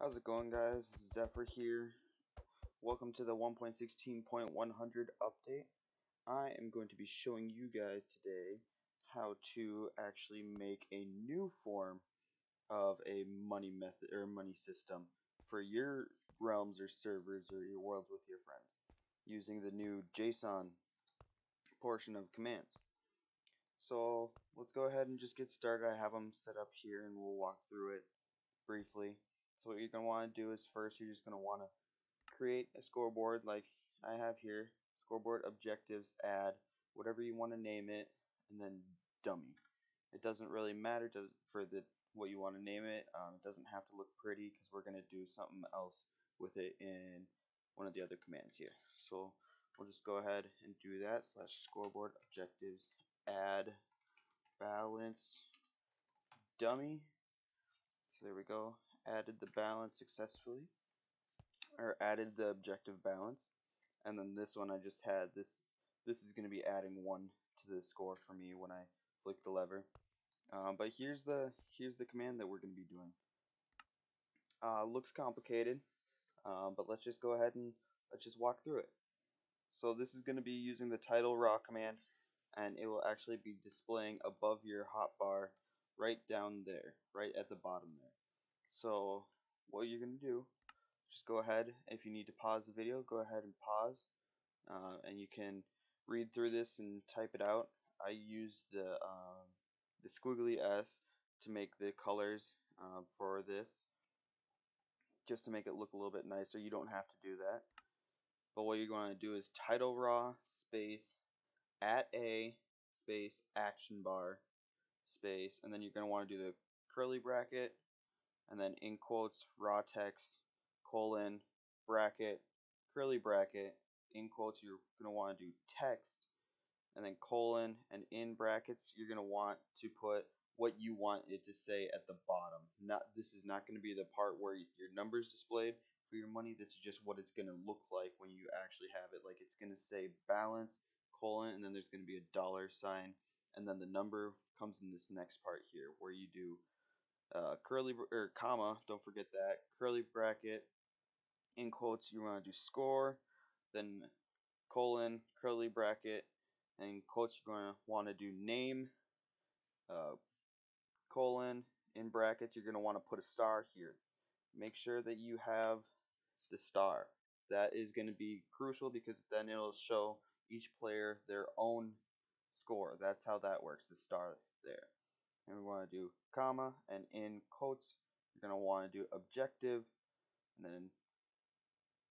How's it going guys? Xephyr here. Welcome to the 1.16.100 update. I am going to be showing you guys today how to actually make a new form of a money method or money system for your realms or servers or your worlds with your friends using the new JSON portion of commands. So let's go ahead and just get started. I have them set up here and we'll walk through it briefly. So what you're going to want to do is first you're just going to want to create a scoreboard like I have here. Scoreboard objectives add whatever you want to name it and then dummy. It doesn't really matter to, for the what you want to name it. Um, it doesn't have to look pretty because we're going to do something else with it in one of the other commands here. So we'll just go ahead and do that slash scoreboard objectives add balance dummy. So there we go. Added the balance successfully or added the objective balance and then this one I just had this this is going to be adding one to the score for me when I flick the lever. Um, but here's the here's the command that we're going to be doing. Uh, looks complicated um, but let's just go ahead and let's just walk through it. So this is going to be using the title raw command and it will actually be displaying above your hotbar right down there right at the bottom there so what you're going to do just go ahead if you need to pause the video go ahead and pause uh, and you can read through this and type it out. I use the uh, the squiggly S to make the colors uh, for this just to make it look a little bit nicer. You don't have to do that. But what you're going to do is title raw space at a space action bar space and then you're going to want to do the curly bracket and then in quotes raw text colon bracket curly bracket in quotes you're going to want to do text and then colon and in brackets you're going to want to put what you want it to say at the bottom. Not this is not going to be the part where your numbers displayed. For your money this is just what it's going to look like when you actually have it. Like it's going to say balance colon and then there's going to be a dollar sign and then the number comes in this next part here where you do uh, curly or comma don't forget that curly bracket in quotes you want to do score then colon curly bracket and quotes you're going to want to do name uh, colon in brackets you're going to want to put a star here. Make sure that you have the star. That is going to be crucial because then it'll show each player their own score. That's how that works the star there and we want to do comma and in quotes you're going to want to do objective and then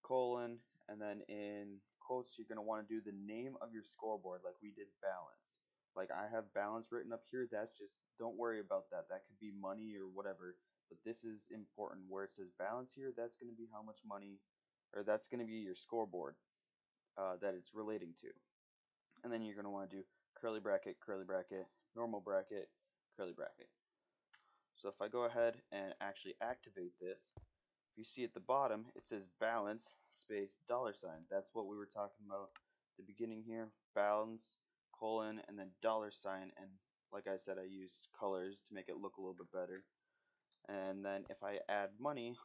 colon and then in quotes you're going to want to do the name of your scoreboard like we did balance. Like I have balance written up here that's just don't worry about that that could be money or whatever but this is important where it says balance here that's going to be how much money or that's going to be your scoreboard uh, that it's relating to. And then you're going to want to do curly bracket curly bracket normal bracket curly bracket. So if I go ahead and actually activate this, if you see at the bottom, it says balance space dollar sign. That's what we were talking about the beginning here. Balance, colon, and then dollar sign. And like I said, I use colors to make it look a little bit better. And then if I add money,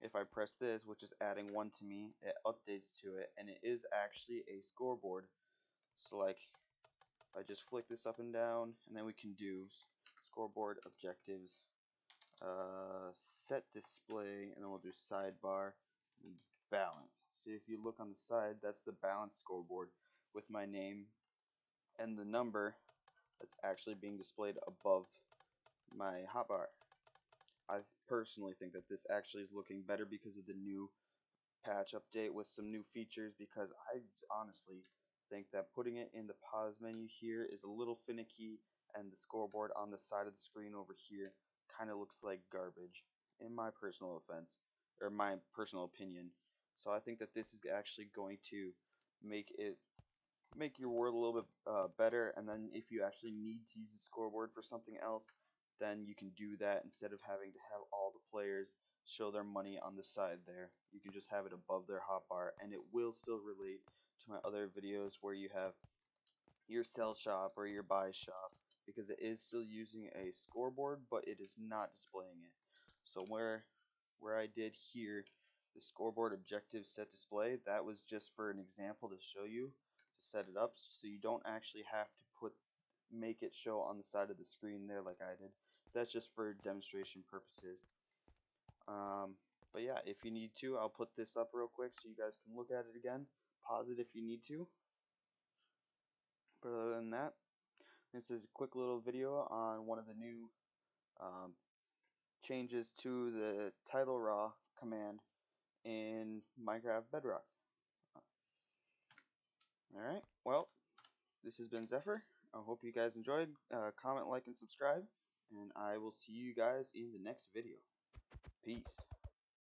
if I press this, which is adding one to me, it updates to it. And it is actually a scoreboard. So like I just flick this up and down and then we can do scoreboard objectives uh, set display and then we'll do sidebar balance. See if you look on the side that's the balance scoreboard with my name and the number that's actually being displayed above my hotbar. I personally think that this actually is looking better because of the new patch update with some new features because I honestly think that putting it in the pause menu here is a little finicky and the scoreboard on the side of the screen over here kind of looks like garbage in my personal offense or my personal opinion. So I think that this is actually going to make it make your world a little bit uh, better and then if you actually need to use the scoreboard for something else then you can do that instead of having to have all the players show their money on the side there. You can just have it above their hotbar and it will still relate my other videos where you have your sell shop or your buy shop because it is still using a scoreboard but it is not displaying it so where where I did here the scoreboard objective set display, that was just for an example to show you to set it up so you don't actually have to put make it show on the side of the screen there like I did. That's just for demonstration purposes. Um, but yeah, if you need to, I'll put this up real quick so you guys can look at it again. Pause it if you need to. But other than that, this is a quick little video on one of the new um, changes to the title raw command in Minecraft Bedrock. Alright, well, this has been Xephyr. I hope you guys enjoyed. Uh, comment, like, and subscribe. And I will see you guys in the next video. Peace.